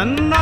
ਤੰਨਾ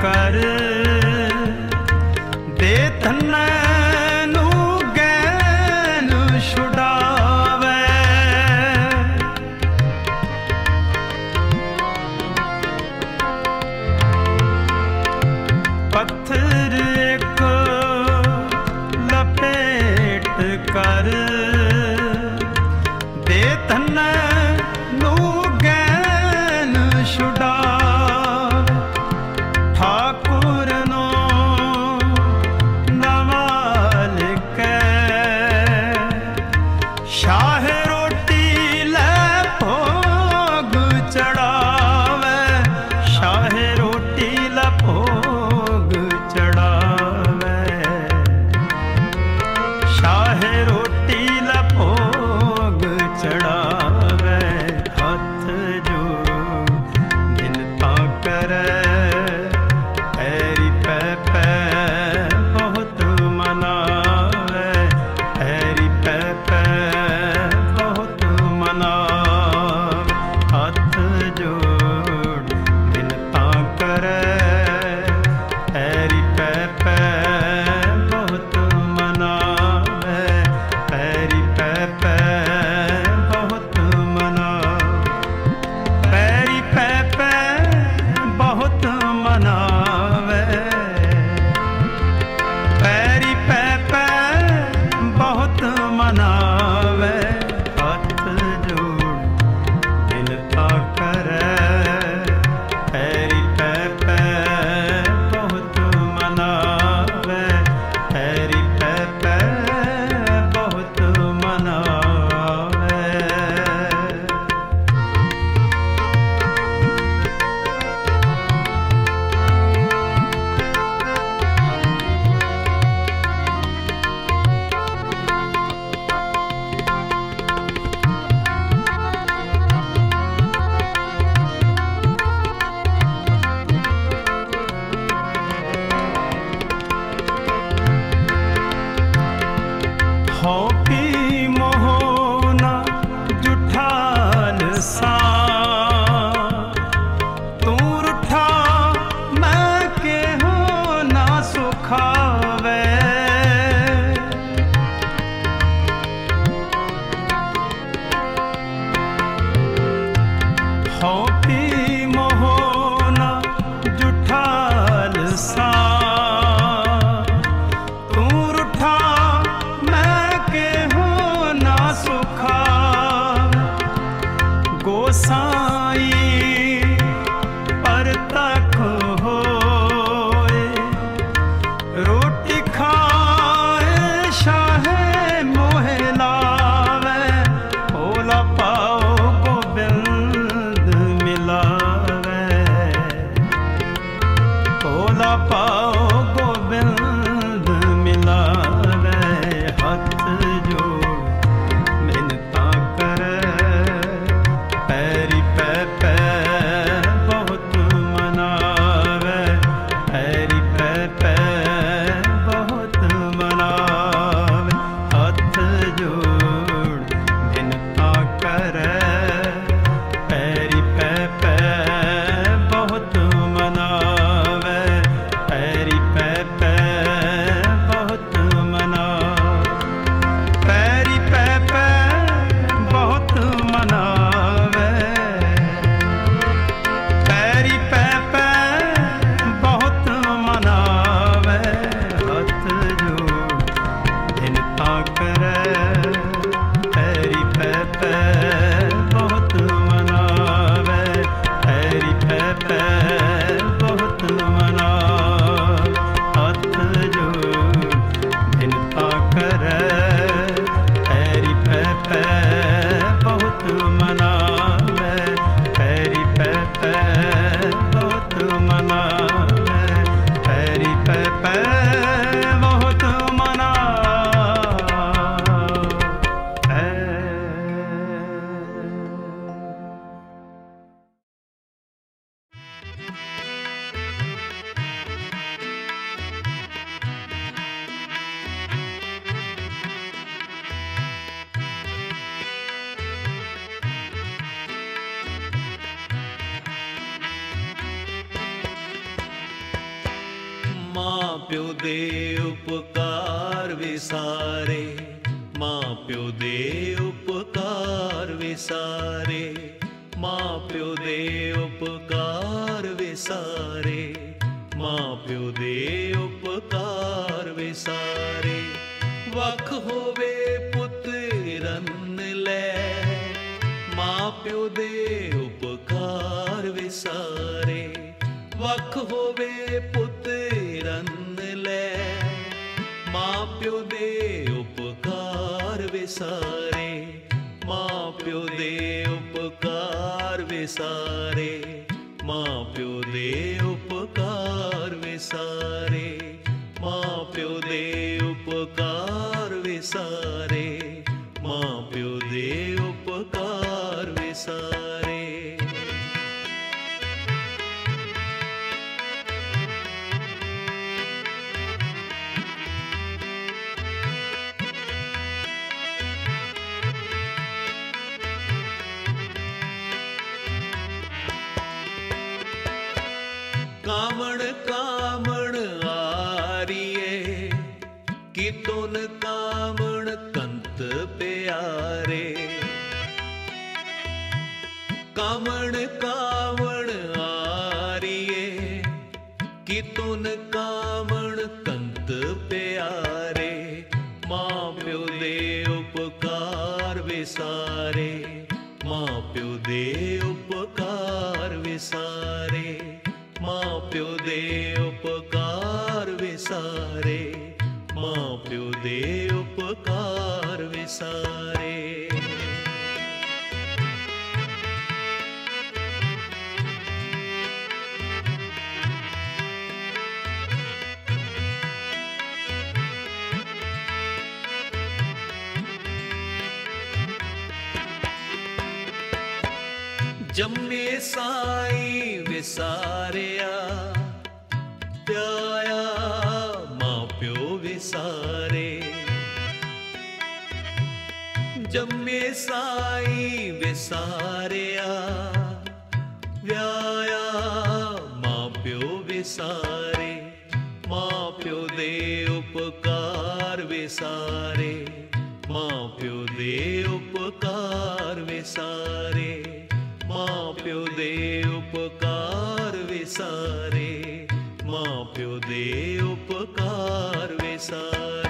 ਕਰ ਦੇ ਧੰਨਾ ਵਿਸਾਰੇ ਮਾਂ ਪਿਓ ਦੇ ਉਪਕਾਰ ਵਿਸਾਰੇ ਮਾਂ ਪਿਓ ਦੇ ਉਪਕਾਰ ਵਿਸਾਰੇ ਮਾਂ ਪਿਓ ਦੇ ਉਪਕਾਰ ਵਿਸਾਰੇ ਜੰਮੇ ਸਾਈ ਵਿਸਾਰਿਆ ਪਿਆਇਆ ਮਾਂ ਪਿਓ ਵਿਸਾਰੇ ਜੰਮੇ ਸਾਈ ਵਿਸਾਰਿਆ ਵਿਆਇਆ ਮਾਂ ਪਿਓ ਵਿਸਾਰੇ ਮਾਂ ਪਿਓ ਦੇ ਉਪਕਾਰ ਵਿਸਾਰੇ ਮਾਂ ਪਿਓ ਦੇ ਉਪਕਾਰ ਵਿਸਾਰੇ ਮਾਂ ਪਿਓ ਦੇ ਉਪਕਾਰ ਵਿਸਾਰੇ ਮਾਂ ਪਿਓ ਦੇ ਉਪਕਾਰ ਵਿਸਾਰੇ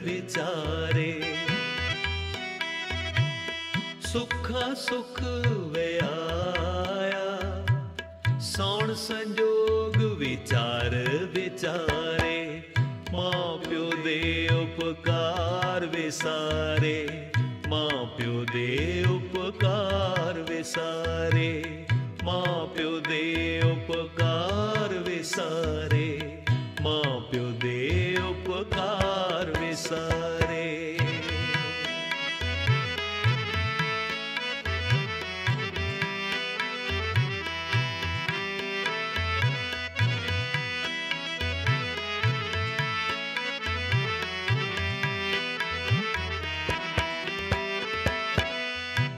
ਵਿਚਾਰ ਵਿਚਾਰੇ ਸੁਖਾ ਸੁਖ ਵਿਆਇਆ ਸੌਣ ਸੰਜੋਗ ਵਿਚਾਰ ਵਿਚਾਰੇ ਮਾਂ ਪਿਓ ਦੇ ਉਪਕਾਰ ਵਿਸਾਰੇ ਮਾਂ ਪਿਓ ਦੇ ਉਪਕਾਰ ਵਿਸਾਰੇ ਮਾਂ ਪਿਓ ਦੇ ਉਪਕਾਰ ਵਿਸਾਰੇ ਮਾਂ ਪਿਓ ਦੇ ਉਪਕਾਰ ਵਿਸਾਰੇ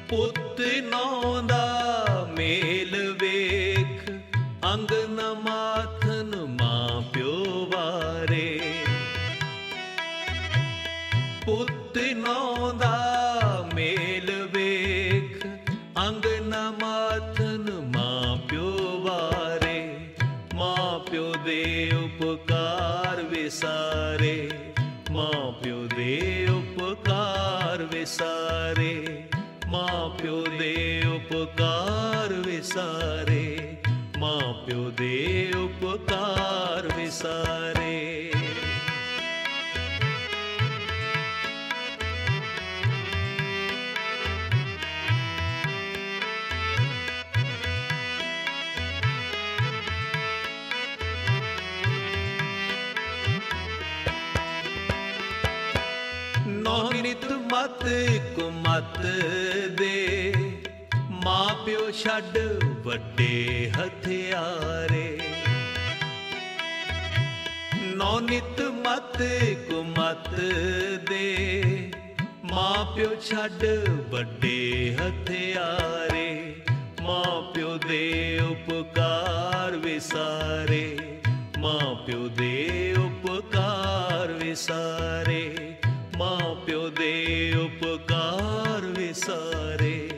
ਪੁੱਤ ਨੌ ਵਿਸਾਰੇ ਮਾਂ ਪਿਓ ਦੇ ਉਪਕਾਰ ਵਿਸਾਰੇ। ਨੌ ਨਿਤ ਨਿਤ ਮਤ ਕੁਮਤ ਦੇ ਪਿਓ ਛੱਡ ਵੱਡੇ ਹਥਿਆਰੇ ਨੌ ਨਿਤ ਮਤ ਕੁਮਤ ਦੇ ਮਾਂ ਪਿਓ ਛੱਡ ਵੱਡੇ ਹਥਿਆਰੇ ਮਾਂ ਪਿਓ ਦੇ ਉਪਕਾਰ ਵਿਸਾਰੇ ਮਾਂ ਪਿਓ ਦੇ ਉਪਕਾਰ ਵਿਸਾਰੇ ਮਾਂ ਪਿਓ ਦੇ ਉਪਕਾਰ ਵਿਸਾਰੇ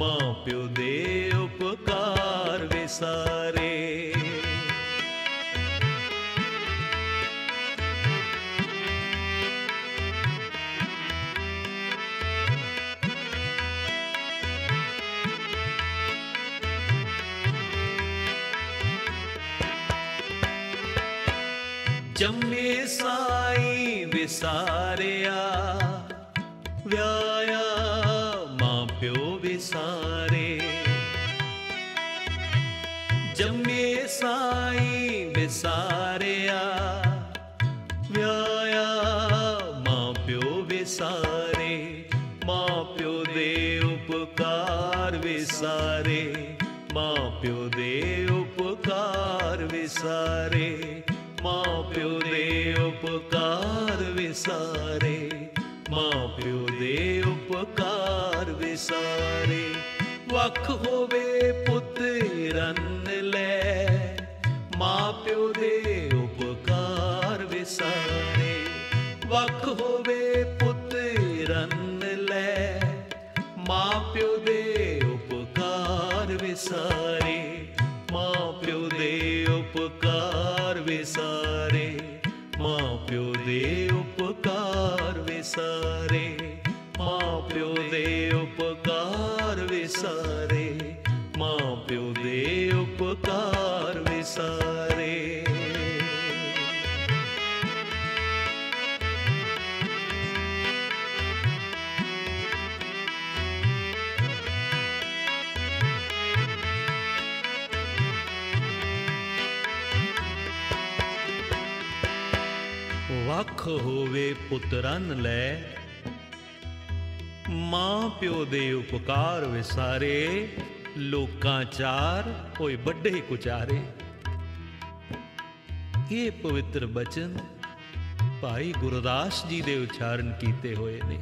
मां प्यो देव उपकार विसारे। ਸਾਰੇ। ਜੰਮੇ ਸਾਈ ਵਿਸਾਰਿਆ ਵਿਆਇਆ ਮਾਂ ਪਿਓ ਵਿਸਾਰੇ ਮਾਂ ਪਿਓ ਦੇ ਉਪਕਾਰ ਵਿਸਾਰੇ ਮਾਂ ਪਿਓ ਦੇ ਉਪਕਾਰ ਵਿਸਾਰੇ ਮਾਂ ਪਿਓ ਦੇ ਉਪਕਾਰ ਵਿਸਾਰੇ ਮਾਂ ਪਿਓ ਦੇ ਉਪਕਾਰ ਵਿਸਾਰੇ, ਵੱਖ ਹੋਵੇ ਪੁੱਤ ਰੰਨ ਲੈ। ਮਾਂ ਪਿਓ ਦੇ ਉਪਕਾਰ ਵਿਸਾਰੇ, ਵੱਖ ਹੋਵੇ ਪੁੱਤ ਰੰਨ ਲੈ। ਮਾਂ ਪਿਓ ਦੇ ਉਪਕਾਰ ਵਿਸਾਰੇ ਮਾਂ ਪਿਓ ਦੇ ਉਪਕਾਰ ਵਿਸਾਰੇ ਮਾਂ ਪਿਓ ਦੇ ਉਪਕਾਰ ਵਿਸਾਰੇ ਮਾਂ ਪਿਓ ਦੇ ਵਿਸਾਰੇ ਮਾਂ ਪਿਓ ਦੇ ਉਪਕਾਰ ਵਿਸਾਰੇ। ਵੱਖ ਹੋਵੇ ਪੁੱਤਰਨ ਲੈ ਮਾਂ ਪਿਓ ਦੇ ਉਪਕਾਰ ਵਿਸਾਰੇ ਲੋਕਾਂ ਚਾਰ ਹੋਏ ਵੱਡੇ ਕੁਚਾਰੇ। ਇਹ ਪਵਿੱਤਰ ਬਚਨ ਭਾਈ ਗੁਰਦਾਸ ਜੀ ਦੇ ਉਚਾਰਨ ਕੀਤੇ ਹੋਏ ਨੇ।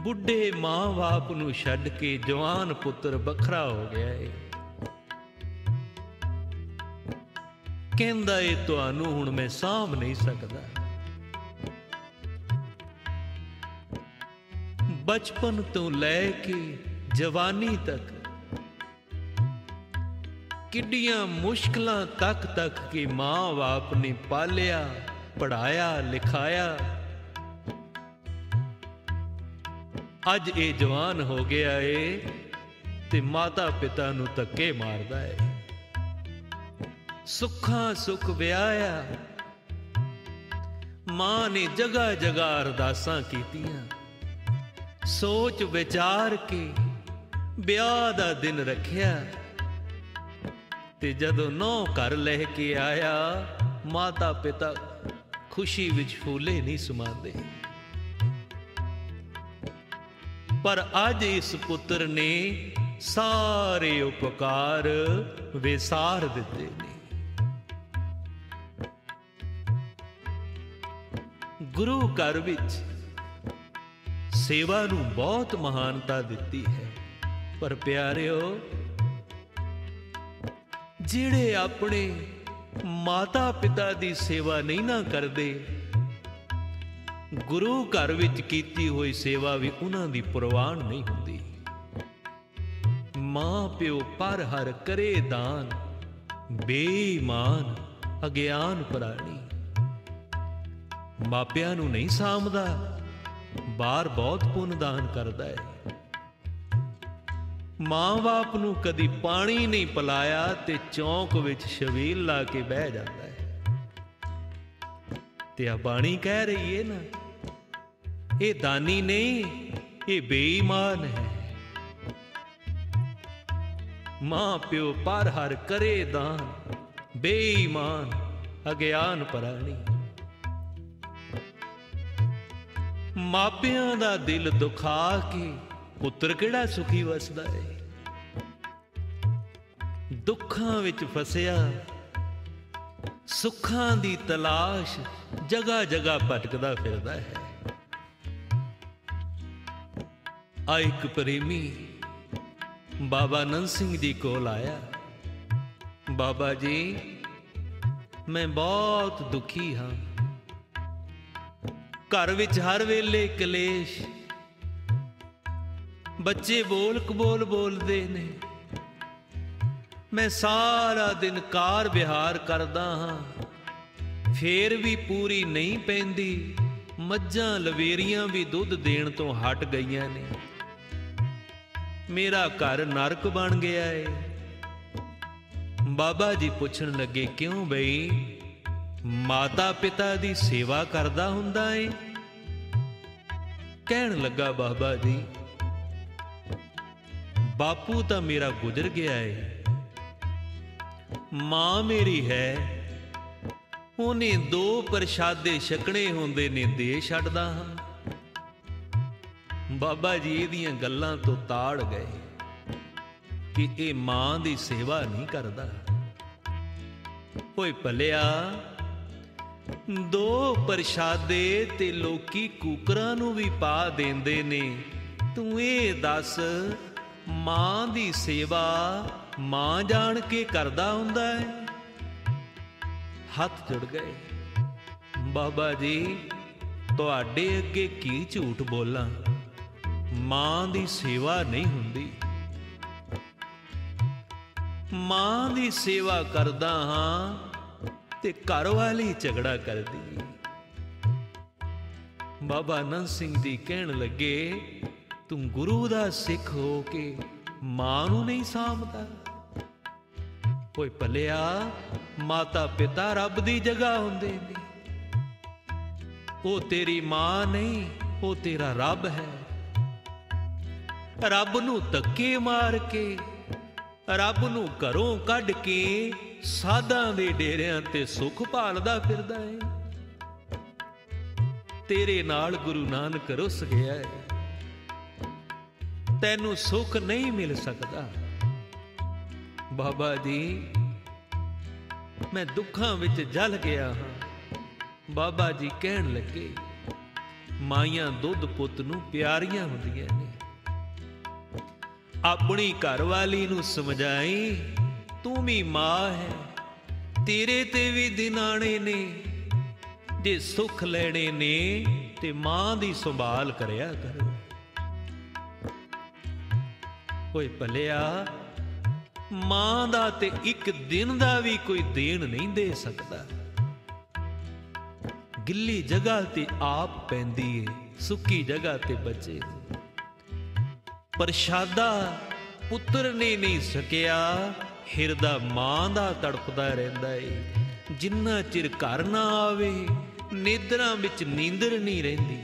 ਬੁੱਢੇ ਮਾਂ-ਬਾਪ ਨੂੰ ਛੱਡ ਕੇ ਜਵਾਨ ਪੁੱਤਰ ਵੱਖਰਾ ਹੋ ਗਿਆ ਏ। ਕਹਿੰਦਾ ਏ, ਤੁਹਾਨੂੰ ਹੁਣ ਮੈਂ ਸਾਂਭ ਨਹੀਂ ਸਕਦਾ। ਬਚਪਨ ਤੋਂ ਲੈ ਕੇ ਜਵਾਨੀ ਤੱਕ ਕਿੱਡੀਆਂ ਮੁਸ਼ਕਲਾਂ ਤੱਕ ਤੱਕ ਕੇ ਮਾਂ-ਬਾਪ ਨੇ ਪਾਲਿਆ ਪੜਾਇਆ ਲਿਖਾਇਆ। ਅੱਜ ਇਹ ਜਵਾਨ ਹੋ ਗਿਆ ਏ ਤੇ ਮਾਤਾ ਪਿਤਾ ਨੂੰ ਧੱਕੇ ਮਾਰਦਾ ਏ। ਸੁੱਖਾਂ ਸੁੱਖ ਵਿਆਹਿਆ। ਮਾਂ ਨੇ ਜਗ੍ਹਾ ਜਗ੍ਹਾ ਅਰਦਾਸਾਂ ਕੀਤੀਆਂ। ਸੋਚ ਵਿਚਾਰ ਕੇ ਵਿਆਹ ਦਾ ਦਿਨ ਰੱਖਿਆ। ਤੇ ਜਦੋਂ ਨੌ ਘਰ ਲੈ ਕੇ ਆਇਆ, ਮਾਤਾ ਪਿਤਾ ਖੁਸ਼ੀ ਵਿੱਚ ਫੂਲੇ ਨਹੀਂ ਸਮਾਉਂਦੇ ਪਰ ਅੱਜ ਇਸ ਪੁੱਤਰ ਨੇ ਸਾਰੇ ਉਪਕਾਰ ਵਿਸਾਰ ਦਿੱਤੇ ਨੇ। ਗੁਰੂ ਘਰ ਵਿੱਚ ਸੇਵਾ ਨੂੰ ਬਹੁਤ ਮਹਾਨਤਾ ਦਿੱਤੀ ਹੈ। ਪਰ ਪਿਆਰਿਓ, ਜਿਹੜੇ ਆਪਣੇ ਮਾਤਾ ਪਿਤਾ ਦੀ ਸੇਵਾ ਨਹੀਂ ਨਾ ਕਰਦੇ, ਗੁਰੂ ਘਰ ਵਿੱਚ ਕੀਤੀ ਹੋਈ ਸੇਵਾ ਵੀ ਉਹਨਾਂ ਦੀ ਪ੍ਰਵਾਨ ਨਹੀਂ ਹੁੰਦੀ। ਮਾਂ ਪਿਓ ਪਰ ਹਰ ਕਰੇ ਦਾਨ, ਬੇਈਮਾਨ, ਅਗਿਆਨ ਪ੍ਰਾਣੀ। ਮਾਪਿਆਂ ਨੂੰ ਨਹੀਂ ਸਾਂਭਦਾ ਬਾਹਰ ਬਹੁਤ ਪੁੰਨ ਦਾਨ ਕਰਦਾ ਹੈ ਮਾਂ-ਬਾਪ ਨੂੰ ਕਦੀ ਪਾਣੀ ਨਹੀਂ ਪਿਲਾਇਆ ਤੇ ਚੌਂਕ ਵਿੱਚ ਛਵੀਲ ਲਾ ਕੇ ਬਹਿ ਜਾਂਦਾ ਹੈ ਤੇ ਆ ਬਾਣੀ ਕਹਿ ਰਹੀ ਹੈ ਨਾ, ਇਹ ਦਾਨੀ ਨਹੀਂ, ਇਹ ਬੇਈਮਾਨ ਹੈ। ਮਾਂ ਪਿਓ ਪਰ ਹਰ ਕਰੇ ਦਾਨ, ਬੇਈਮਾਨ, ਅਗਿਆਨ ਪ੍ਰਾਣੀ। ਮਾਪਿਆਂ ਦਾ ਦਿਲ ਦੁਖਾ ਕੇ ਪੁੱਤਰ ਕਿਹੜਾ ਸੁਖੀ ਵਸਦਾ ਏ? ਦੁੱਖਾਂ ਵਿੱਚ ਫਸਿਆ, ਸੁੱਖਾਂ ਦੀ ਤਲਾਸ਼ ਜਗਾ ਜਗਾ ਭਟਕਦਾ ਫਿਰਦਾ ਹੈ। ਆ ਇੱਕ ਪ੍ਰੇਮੀ ਬਾਬਾ ਨੰਦ ਸਿੰਘ ਜੀ ਕੋਲ ਆਇਆ। ਬਾਬਾ ਜੀ, ਮੈਂ ਬਹੁਤ ਦੁਖੀ ਹਾਂ। ਘਰ ਵਿੱਚ ਹਰ ਵੇਲੇ ਕਲੇਸ਼। ਬੱਚੇ ਬੋਲ ਕਬੋਲ ਬੋਲਦੇ ਨੇ। ਮੈਂ ਸਾਰਾ ਦਿਨ ਕਾਰ ਵਿਹਾਰ ਕਰਦਾ ਹਾਂ। ਫੇਰ ਵੀ ਪੂਰੀ ਨਹੀਂ ਪੈਂਦੀ। ਮੱਝਾਂ ਲਵੇਰੀਆਂ ਵੀ ਦੁੱਧ ਦੇਣ ਤੋਂ ਹਟ ਗਈਆਂ ਨੇ। ਮੇਰਾ ਘਰ ਨਰਕ ਬਣ ਗਿਆ ਏ। ਬਾਬਾ ਜੀ ਪੁੱਛਣ ਲੱਗੇ, ਕਿਉਂ ਬਈ? ਮਾਤਾ ਪਿਤਾ ਦੀ ਸੇਵਾ ਕਰਦਾ ਹੁੰਦਾ ਏ। ਕਹਿਣ ਲੱਗਾ ਬਾਬਾ ਜੀ, ਬਾਪੂ ਤਾਂ ਮੇਰਾ ਗੁਜ਼ਰ ਗਿਆ ਏ। ਮਾਂ ਮੇਰੀ ਹੈ, ਉਹਨੇ ਦੋ ਪ੍ਰਸ਼ਾਦੇ ਛਕਣੇ ਹੁੰਦੇ ਨੇ ਦੇ ਛੱਡਦਾ ਹਾਂ। ਬਾਬਾ ਜੀ, ਇਹਦੀਆਂ ਗੱਲਾਂ ਤੋਂ ਤਾੜ ਗਏ ਕਿ ਇਹ ਮਾਂ ਦੀ ਸੇਵਾ ਨਹੀਂ ਕਰਦਾ। ਓਏ ਭਲਿਆ ਦੋ ਪ੍ਰਸ਼ਾਦੇ ਤੇ ਲੋਕੀ ਕੂਕਰਾਂ ਨੂੰ ਵੀ ਪਾ ਦਿੰਦੇ ਨੇ। ਤੂੰ ਇਹ ਦੱਸ, ਮਾਂ ਦੀ ਸੇਵਾ ਮਾਂ ਜਾਣ ਕੇ ਕਰਦਾ ਹੁੰਦਾ ਹੈ? ਹੱਥ ਜੁੜ ਗਏ। ਬਾਬਾ ਜੀ, ਤੁਹਾਡੇ ਅੱਗੇ ਕੀ ਝੂਠ ਬੋਲਾਂ? ਮਾਂ ਦੀ ਸੇਵਾ ਨਹੀਂ ਹੁੰਦੀ। ਮਾਂ ਦੀ ਸੇਵਾ ਕਰਦਾ ਹਾਂ ਤੇ ਘਰ ਵਾਲੀ ਝਗੜਾ ਕਰਦੀ। ਬਾਬਾ ਨੰਦ ਸਿੰਘ ਦੀ ਕਹਿਣ ਲੱਗੇ, ਤੂੰ ਗੁਰੂ ਦਾ ਸਿੱਖ ਹੋ ਕੇ ਮਾਂ ਨੂੰ ਨਹੀਂ ਸਾਂਭਦਾ। ਕੋਈ ਭਲਿਆ, ਮਾਤਾ ਪਿਤਾ ਰੱਬ ਦੀ ਜਗ੍ਹਾ ਹੁੰਦੇ ਨੇ। ਉਹ ਤੇਰੀ ਮਾਂ ਨਹੀਂ, ਉਹ ਤੇਰਾ ਰੱਬ ਹੈ। ਰੱਬ ਨੂੰ ਧੱਕੇ ਮਾਰ ਕੇ, ਰੱਬ ਨੂੰ ਘਰੋਂ ਕੱਢ ਕੇ ਸਾਧਾਂ ਦੇ ਡੇਰਿਆਂ ਤੇ ਸੁੱਖ ਭਾਲਦਾ ਫਿਰਦਾ ਏ। ਤੇਰੇ ਨਾਲ ਗੁਰੂ ਨਾਨਕ ਰੁੱਸ ਗਿਆ ਏ। ਤੈਨੂੰ ਸੁੱਖ ਨਹੀਂ ਮਿਲ ਸਕਦਾ। ਬਾਬਾ ਜੀ, ਮੈਂ ਦੁੱਖਾਂ ਵਿੱਚ ਜਲ ਗਿਆ ਹਾਂ। ਬਾਬਾ ਜੀ ਕਹਿਣ ਲੱਗੇ, ਮਾਈਆਂ ਦੁੱਧ ਪੁੱਤ ਨੂੰ ਪਿਆਰੀਆਂ ਹੁੰਦੀਆਂ ਨੇ। ਆਪਣੀ ਘਰਵਾਲੀ ਨੂੰ ਸਮਝਾਈ ਤੂੰ ਵੀ ਮਾਂ ਹੈ, ਤੇਰੇ ਤੇ ਵੀ ਦਿਨ ਆਣੇ ਨੇ। ਜੇ ਸੁੱਖ ਲੈਣੇ ਨੇ, ਤੇ ਮਾਂ ਦੀ ਸੰਭਾਲ ਕਰਿਆ ਕਰੋ। ਓਏ ਭਲਿਆ, ਮਾਂ ਦਾ ਤੇ ਇੱਕ ਦਿਨ ਦਾ ਵੀ ਕੋਈ ਦੇਣ ਨਹੀਂ ਦੇ ਸਕਦਾ। ਗਿੱਲੀ ਜਗ੍ਹਾ ਤੇ ਆਪ ਪੈਂਦੀ ਏ, ਸੁੱਕੀ ਜਗ੍ਹਾ ਤੇ ਬੱਚੇ। ਪ੍ਰਸ਼ਾਦਾ ਪੁੱਤਰ ਨੇ ਨਹੀਂ ਸਕਿਆ ਹਿਰਦਾ ਮਾਂ ਦਾ ਤੜਪਦਾ ਰਹਿੰਦਾ ਏ। ਜਿੰਨਾ ਚਿਰ ਘਰ ਨਾ ਆਵੇ, ਨਿਦਰਾਂ ਵਿੱਚ ਨੀਂਦਰ ਨਹੀਂ ਰਹਿੰਦੀ।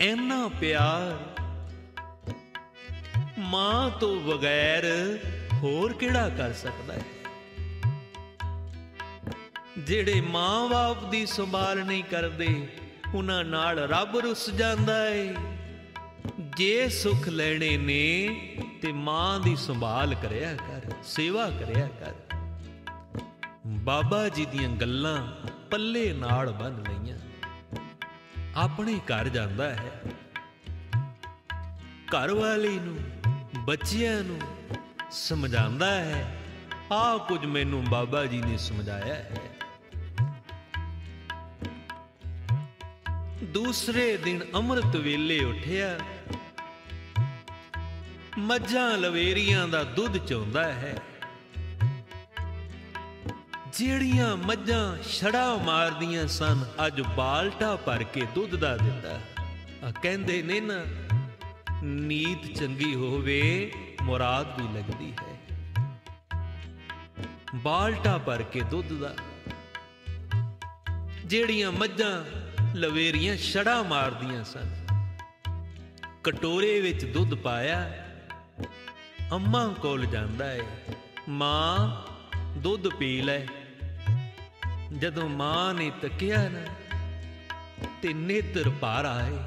ਇੰਨਾ ਪਿਆਰ ਮਾਂ ਤੋਂ ਬਗੈਰ ਹੋਰ ਕਿਹੜਾ ਕਰ ਸਕਦਾ ਹੈ ਜਿਹੜੇ ਮਾਂ-ਬਾਪ ਦੀ ਸੰਭਾਲ ਨਹੀਂ ਕਰਦੇ, ਉਹਨਾਂ ਨਾਲ ਰੱਬ ਰੁੱਸ ਜਾਂਦਾ ਏ। ਜੇ ਸੁੱਖ ਲੈਣੇ ਨੇ, ਤੇ ਮਾਂ ਦੀ ਸੰਭਾਲ ਕਰਿਆ ਕਰ, ਸੇਵਾ ਕਰਿਆ ਕਰ। ਬਾਬਾ ਜੀ ਦੀਆਂ ਗੱਲਾਂ ਪੱਲੇ ਨਾਲ ਬੰਨ ਲਈਆਂ। ਆਪਣੇ ਘਰ ਜਾਂਦਾ ਹੈ। ਘਰ ਵਾਲੀ ਨੂੰ, ਬੱਚਿਆਂ ਨੂੰ ਸਮਝਾਉਂਦਾ ਹੈ ਆ ਕੁਝ ਮੈਨੂੰ ਬਾਬਾ ਜੀ ਨੇ ਸਮਝਾਇਆ ਹੈ। ਦੂਸਰੇ ਦਿਨ ਅੰਮ੍ਰਿਤ ਵੇਲੇ ਉਠਿਆ ਮੱਝਾਂ ਲਵੇਰੀਆਂ ਦਾ ਦੁੱਧ ਚੋਂਦਾ ਹੈ। ਜਿਹੜੀਆਂ ਮੱਝਾਂ ਛੜਾ ਮਾਰਦੀਆਂ ਸਨ, ਅੱਜ ਬਾਲਟਾ ਭਰ ਕੇ ਦੁੱਧ ਦਾ ਦਿੰਦਾ ਆ ਕਹਿੰਦੇ ਨੇ ਨਾ, ਨੀਤ ਚੰਗੀ ਹੋਵੇ, ਮੁਰਾਦ ਵੀ ਲੱਗਦੀ ਹੈ। ਬਾਲਟਾ ਭਰ ਕੇ ਦੁੱਧ ਦਾ। ਜਿਹੜੀਆਂ ਮੱਝਾਂ ਲਵੇਰੀਆਂ ਛੜਾ ਮਾਰਦੀਆਂ ਸਨ, ਕਟੋਰੇ ਵਿੱਚ ਦੁੱਧ ਪਾਇਆ ਅੰਮਾ ਕੋਲ ਜਾਂਦਾ ਹੈ ਮਾਂ ਦੁੱਧ ਪੀ ਲੈ। ਜਦੋਂ ਮਾਂ ਨੇ ਤੱਕਿਆ ਨਾ, ਤੇ ਨੇਤਰ ਭਰ ਆਏ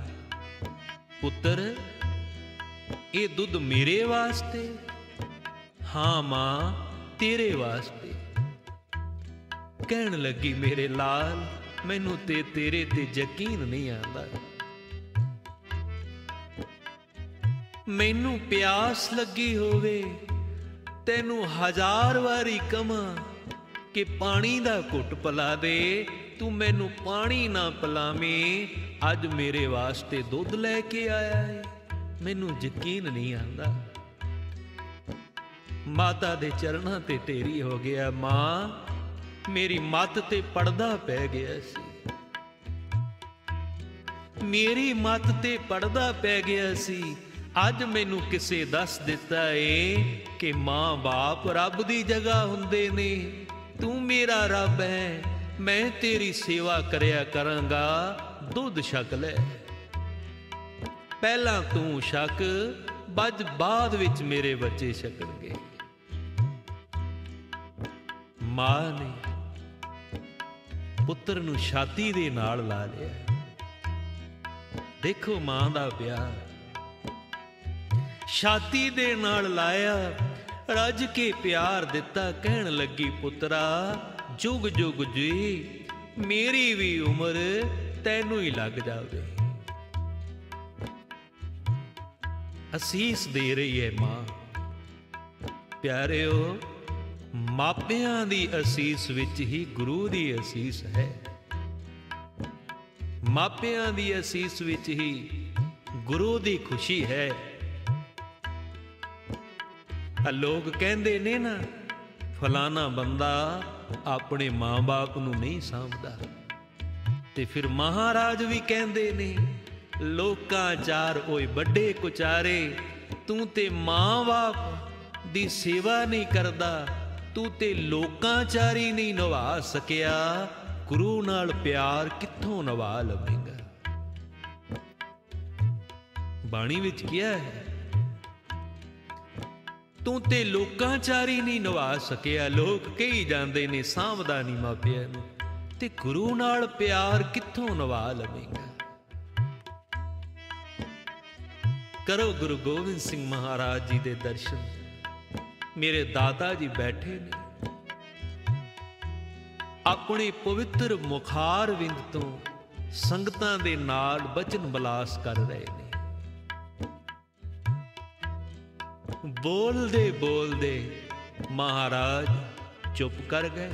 ਪੁੱਤਰ, ਇਹ ਦੁੱਧ ਮੇਰੇ ਵਾਸਤੇ? ਹਾਂ ਮਾਂ, ਤੇਰੇ ਵਾਸਤੇ। ਕਹਿਣ ਲੱਗੀ ਮੇਰੇ ਲਾਲ, ਮੈਨੂੰ ਤੇ ਤੇਰੇ ਤੇ ਯਕੀਨ ਨਹੀਂ ਆਉਂਦਾ। ਮੈਨੂੰ ਪਿਆਸ ਲੱਗੀ ਹੋਵੇ, ਤੈਨੂੰ ਹਜ਼ਾਰ ਵਾਰੀ ਕਮਾਂ ਕਿ ਪਾਣੀ ਦਾ ਘੁੱਟ ਪਿਲਾ ਦੇ, ਤੂੰ ਮੈਨੂੰ ਪਾਣੀ ਨਾ ਪਿਲਾਵੇਂ, ਅੱਜ ਮੇਰੇ ਵਾਸਤੇ ਦੁੱਧ ਲੈ ਕੇ ਆਇਆ ਹੈ ਮੈਨੂੰ ਯਕੀਨ ਨਹੀਂ ਆਉਂਦਾ। ਮਾਤਾ ਦੇ ਚਰਨਾਂ ਤੇ ਤੇਰੀ ਹੋ ਗਿਆ ਮਾਂ, ਮੇਰੀ ਮੱਤ ਤੇ ਪਰਦਾ ਪੈ ਗਿਆ ਸੀ। ਮੇਰੀ ਮੱਤ ਤੇ ਪਰਦਾ ਪੈ ਗਿਆ ਸੀ। ਅੱਜ ਮੈਨੂੰ ਕਿਸੇ ਦੱਸ ਦਿੱਤਾ ਏ ਕਿ ਮਾਂ-ਬਾਪ ਰੱਬ ਦੀ ਜਗ੍ਹਾ ਹੁੰਦੇ ਨੇ। ਤੂੰ ਮੇਰਾ ਰੱਬ ਹੈ, ਮੈਂ ਤੇਰੀ ਸੇਵਾ ਕਰਿਆ ਕਰਾਂਗਾ। ਦੁੱਧ ਛਕ ਲੈ। ਪਹਿਲਾਂ ਤੂੰ ਛਕ ਬੱਜ ਬਾਅਦ ਵਿੱਚ ਮੇਰੇ ਬੱਚੇ ਛਕਣਗੇ। ਮਾਂ ਨੇ ਪੁੱਤਰ ਨੂੰ ਛਾਤੀ ਦੇ ਨਾਲ ਲਾ ਲਿਆ। ਦੇਖੋ ਮਾਂ ਦਾ ਪਿਆਰ ਛਾਤੀ ਦੇ ਨਾਲ ਲਾਇਆ, ਰੱਜ ਕੇ ਪਿਆਰ ਦਿੱਤਾ, ਕਹਿਣ ਲੱਗੀ, ਪੁੱਤਰਾ, ਜੁਗ ਜੁਗ ਜੀ, ਮੇਰੀ ਵੀ ਉਮਰ ਤੈਨੂੰ ਹੀ ਲੱਗ ਜਾਵੇ। ਅਸੀਸ ਦੇ ਰਹੀ ਹੈ ਮਾਂ। ਪਿਆਰਿਓ, ਮਾਪਿਆਂ ਦੀ ਅਸੀਸ ਵਿੱਚ ਹੀ ਗੁਰੂ ਦੀ ਅਸੀਸ ਹੈ। ਮਾਪਿਆਂ ਦੀ ਅਸੀਸ ਵਿੱਚ ਹੀ ਗੁਰੂ ਦੀ ਖੁਸ਼ੀ ਹੈ। ਆ ਲੋਕ ਕਹਿੰਦੇ ਨੇ ਨਾ, ਫਲਾਣਾ ਬੰਦਾ ਆਪਣੇ ਮਾਂ-ਬਾਪ ਨੂੰ ਨਹੀਂ ਸਾਂਭਦਾ। ਤੇ ਫਿਰ ਮਹਾਰਾਜ ਵੀ ਕਹਿੰਦੇ ਨੇ, ਲੋਕਾਂ ਚਾਰ ਓਏ ਵੱਡੇ ਕੁਚਾਰੇ, ਤੂੰ ਤੇ ਮਾਂ-ਬਾਪ ਦੀ ਸੇਵਾ ਨਹੀਂ ਕਰਦਾ, ਤੂੰ ਤੇ ਲੋਕਾਂ ਚਾਰੀ ਨਹੀਂ ਨਿਭਾ ਸਕਿਆ, ਗੁਰੂ ਨਾਲ ਪਿਆਰ ਕਿੱਥੋਂ ਨਿਭਾ ਲਵੇਂਗਾ? ਬਾਣੀ ਵਿੱਚ ਕਿਹਾ ਹੈ ਤੂੰ ਤੇ ਲੋਕਾਂ ਚਾਰੀ ਨਹੀਂ ਨਿਭਾ ਸਕਿਆ। ਲੋਕ ਕਹੀ ਜਾਂਦੇ ਨੇ, ਸਾਂਭਦਾ ਨਹੀਂ ਮਾਪਿਆਂ ਨੂੰ। ਤੇ ਗੁਰੂ ਨਾਲ ਪਿਆਰ ਕਿੱਥੋਂ ਨਿਭਾ ਲਵੇਂਗਾ? ਕਰੋ ਗੁਰੂ ਗੋਬਿੰਦ ਸਿੰਘ ਮਹਾਰਾਜ ਜੀ ਦੇ ਦਰਸ਼ਨ। ਮੇਰੇ ਦਾਤਾ ਜੀ ਬੈਠੇ ਨੇ। ਆਪਣੇ ਪਵਿੱਤਰ ਮੁਖਾਰ ਵਿੰਦ ਤੋਂ ਸੰਗਤਾਂ ਦੇ ਨਾਲ ਬਚਨ ਬਲਾਸ ਕਰ ਰਹੇ ਨੇ। ਬੋਲਦੇ ਬੋਲਦੇ ਮਹਾਰਾਜ ਚੁੱਪ ਕਰ ਗਏ।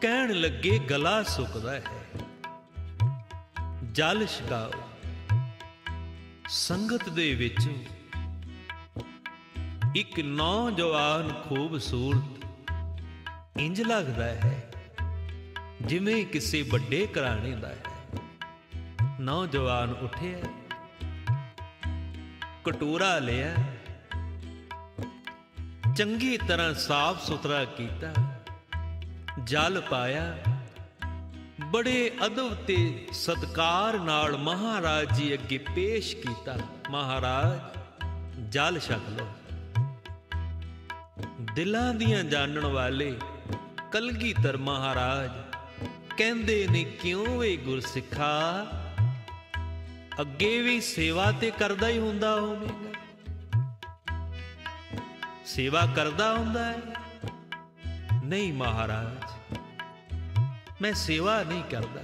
ਕਹਿਣ ਲੱਗੇ ਗਲਾ ਸੁੱਕਦਾ ਹੈ। ਜਲ ਛਕਾਓ। ਸੰਗਤ ਦੇ ਵਿੱਚ ਇੱਕ ਨੌਜਵਾਨ ਖੂਬਸੂਰਤ ਇੰਜ ਲੱਗਦਾ ਹੈ, ਜਿਵੇਂ ਕਿਸੇ ਵੱਡੇ ਘਰਾਣੇ ਦਾ ਹੈ। ਨੌਜਵਾਨ ਉੱਠਿਆ। ਕਟੋਰਾ ਲਿਆ। ਚੰਗੀ ਤਰ੍ਹਾਂ ਸਾਫ਼ ਸੁਥਰਾ ਕੀਤਾ। ਜਲ ਪਾਇਆ। ਬੜੇ ਅਦਬ ਤੇ ਸਤਕਾਰ ਨਾਲ ਮਹਾਰਾਜ ਜੀ ਅੱਗੇ ਪੇਸ਼ ਕੀਤਾ। ਮਹਾਰਾਜ, ਜਲ ਛਕ ਲਓ। ਦਿਲਾਂ ਦੀਆਂ ਜਾਣਨ ਵਾਲੇ ਕਲਗੀਧਰ ਮਹਾਰਾਜ ਕਹਿੰਦੇ ਨੇ, ਕਿਉਂ ਏ ਗੁਰਸਿੱਖਾ ਅੱਗੇ ਵੀ ਸੇਵਾ ਤੇ ਕਰਦਾ ਹੀ ਹੁੰਦਾ ਹੋਵੇਗਾ। ਸੇਵਾ ਕਰਦਾ ਹੁੰਦਾ ਹੈ। ਨਹੀਂ ਮਹਾਰਾਜ, ਮੈਂ ਸੇਵਾ ਨਹੀਂ ਕਰਦਾ।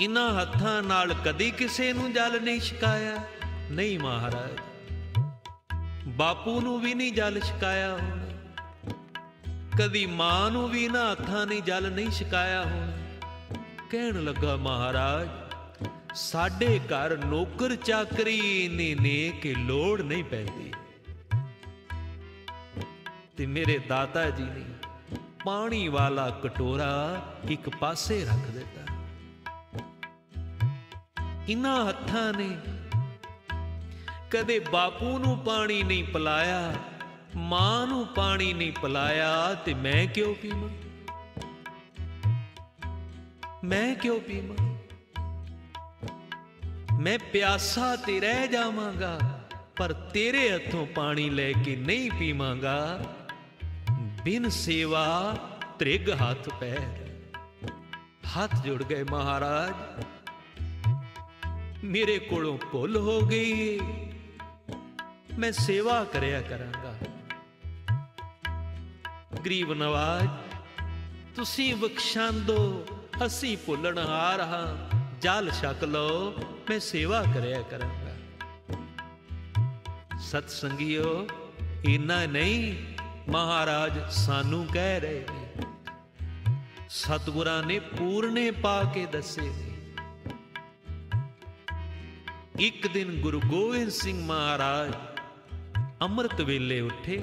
ਇਨ੍ਹਾਂ ਹੱਥਾਂ ਨਾਲ ਕਦੀ ਕਿਸੇ ਨੂੰ ਜਲ ਨਹੀਂ ਛਕਾਇਆ। ਨਹੀਂ ਮਹਾਰਾਜ, ਬਾਪੂ ਨੂੰ ਵੀ ਨਹੀਂ ਜਲ ਛਕਾਇਆ ਹੋਣਾ। ਕਦੀ ਮਾਂ ਨੂੰ ਵੀ ਨਾ ਹੱਥਾਂ ਨੇ ਜਲ ਨਹੀਂ ਛਕਾਇਆ ਹੋਣਾ। ਕਹਿਣ ਲੱਗਾ ਮਹਾਰਾਜ ਸਾਡੇ ਘਰ ਨੌਕਰ ਚਾਕਰੀ ਇੰਨੇ ਨੇ ਕਿ ਲੋੜ ਨਹੀਂ ਪੈਂਦੀ। ਤੇ ਮੇਰੇ ਦਾਤਾ ਜੀ ਨੇ ਪਾਣੀ ਵਾਲਾ ਕਟੋਰਾ ਇੱਕ ਪਾਸੇ ਰੱਖ ਦਿੱਤਾ। ਇਨ੍ਹਾਂ ਹੱਥਾਂ ਨੇ ਕਦੇ ਬਾਪੂ ਨੂੰ ਪਾਣੀ ਨਹੀਂ ਪਿਲਾਇਆ, ਮਾਂ ਨੂੰ ਪਾਣੀ ਨਹੀਂ ਪਿਲਾਇਆ ਤੇ ਮੈਂ ਕਿਉਂ ਪੀਵਾਂ? ਮੈਂ ਕਿਉਂ ਪੀਵਾਂ? ਮੈਂ ਪਿਆਸਾ ਤੇ ਰਹਿ ਜਾਵਾਂਗਾ ਪਰ ਤੇਰੇ ਹੱਥੋਂ ਪਾਣੀ ਲੈ ਕੇ ਨਹੀਂ ਪੀਵਾਂਗਾ ਬਿਨ ਸੇਵਾ ਤ੍ਰਿਗ ਹੱਥ ਪੈਰ ਹੱਥ ਜੁੜ ਗਏ ਮਹਾਰਾਜ ਮੇਰੇ ਕੋਲੋਂ ਭੁੱਲ ਹੋ ਗਈ ਏ। ਮੈਂ ਸੇਵਾ ਕਰਿਆ ਕਰਾਂਗਾ ਗਰੀਬ ਨਵਾਜ ਤੁਸੀਂ ਬਖਸ਼ਾਂਦੋ ਅਸੀਂ ਭੁੱਲਣ ਹਾਰ ਹਾਂ ਜਲ ਛਕ ਲਓ, ਮੈਂ ਸੇਵਾ ਕਰਿਆ ਕਰਾਂਗਾ। ਸਤ ਸੰਗਿਓ ਇਨਾ ਨਹੀਂ, ਮਹਾਰਾਜ ਸਾਨੂੰ ਕਹਿ ਰਹੇ ਨੇ। ਸਤਿਗੁਰਾਂ ਨੇ ਪੂਰਨੇ ਪਾ ਕੇ ਦੱਸੇ ਨੇ। ਇੱਕ ਦਿਨ ਗੁਰੂ ਗੋਬਿੰਦ ਸਿੰਘ ਮਹਾਰਾਜ ਅੰਮ੍ਰਿਤ ਵੇਲੇ ਉੱਠੇ।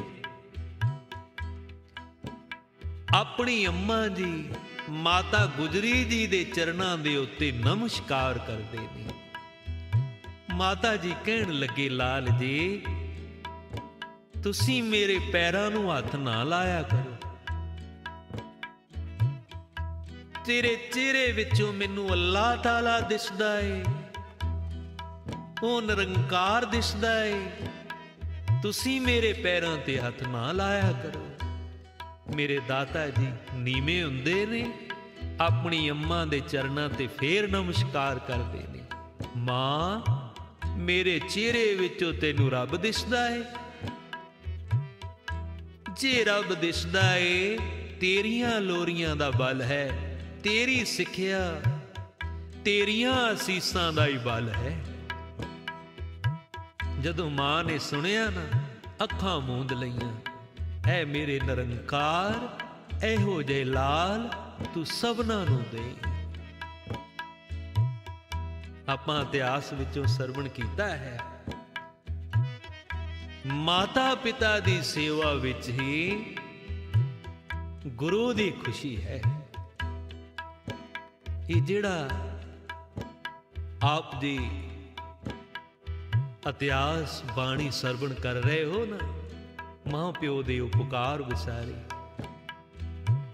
ਆਪਣੀ ਅੰਮਾ ਜੀ ਮਾਤਾ ਗੁਜਰੀ ਜੀ ਦੇ ਚਰਨਾਂ ਦੇ ਉੱਤੇ ਨਮਸਕਾਰ ਕਰਦੇ ਨੇ। ਮਾਤਾ ਜੀ ਕਹਿਣ ਲੱਗੇ, ਲਾਲ ਜੀ, ਤੁਸੀਂ ਮੇਰੇ ਪੈਰਾਂ ਨੂੰ ਹੱਥ ਨਾ ਲਾਇਆ ਕਰੋ। ਤੇਰੇ ਚਿਹਰੇ ਵਿੱਚੋਂ ਮੈਨੂੰ ਅੱਲਾਹ ਤਾਲਾ ਦਿਸਦਾ ਏ। ਉਹ ਨਿਰੰਕਾਰ ਦਿਸਦਾ ਏ। ਤੁਸੀਂ ਮੇਰੇ ਪੈਰਾਂ ਤੇ ਹੱਥ ਨਾ ਲਾਇਆ ਕਰੋ। ਮੇਰੇ ਦਾਤਾ ਜੀ ਨੀਵੇਂ ਹੁੰਦੇ ਨੇ, ਆਪਣੀ ਅੰਮਾ ਦੇ ਚਰਨਾਂ ਤੇ ਫੇਰ ਨਮਸਕਾਰ ਕਰਦੇ ਨੇ। ਮਾਂ, ਮੇਰੇ ਚਿਹਰੇ ਵਿੱਚੋਂ ਤੈਨੂੰ ਰੱਬ ਦਿਸਦਾ ਏ। ਜੇ ਰੱਬ ਦਿਸਦਾ ਏ, ਤੇਰੀਆਂ ਲੋਰੀਆਂ ਦਾ ਬਲ ਹੈ, ਤੇਰੀ ਸਿੱਖਿਆ, ਤੇਰੀਆਂ ਅਸੀਸਾਂ ਦਾ ਹੀ ਬਲ ਹੈ। ਜਦੋਂ ਮਾਂ ਨੇ ਸੁਣਿਆ ਨਾ, ਅੱਖਾਂ ਮੂੰਦ ਲਈਆਂ ਐ ਮੇਰੇ ਨਿਰੰਕਾਰ, ਇਹੋ ਜੇ ਲਾਲ ਤੂੰ ਸਭਨਾਂ ਨੂੰ ਦੇ। ਆਪਾਂ ਇਤਿਹਾਸ ਵਿੱਚੋਂ ਸਰਵਣ ਕੀਤਾ ਹੈ। ਮਾਤਾ ਪਿਤਾ ਦੀ ਸੇਵਾ ਵਿੱਚ ਹੀ ਗੁਰੂ ਦੀ ਖੁਸ਼ੀ ਹੈ। ਇਹ ਜਿਹੜਾ ਆਪ ਦੀ ਇਤਿਹਾਸ ਬਾਣੀ ਸਰਵਣ ਕਰ ਰਹੇ ਹੋ ਨਾ ਮਾਂ ਪਿਓ ਦੇ ਉਪਕਾਰ ਵਿਸਾਰੇ।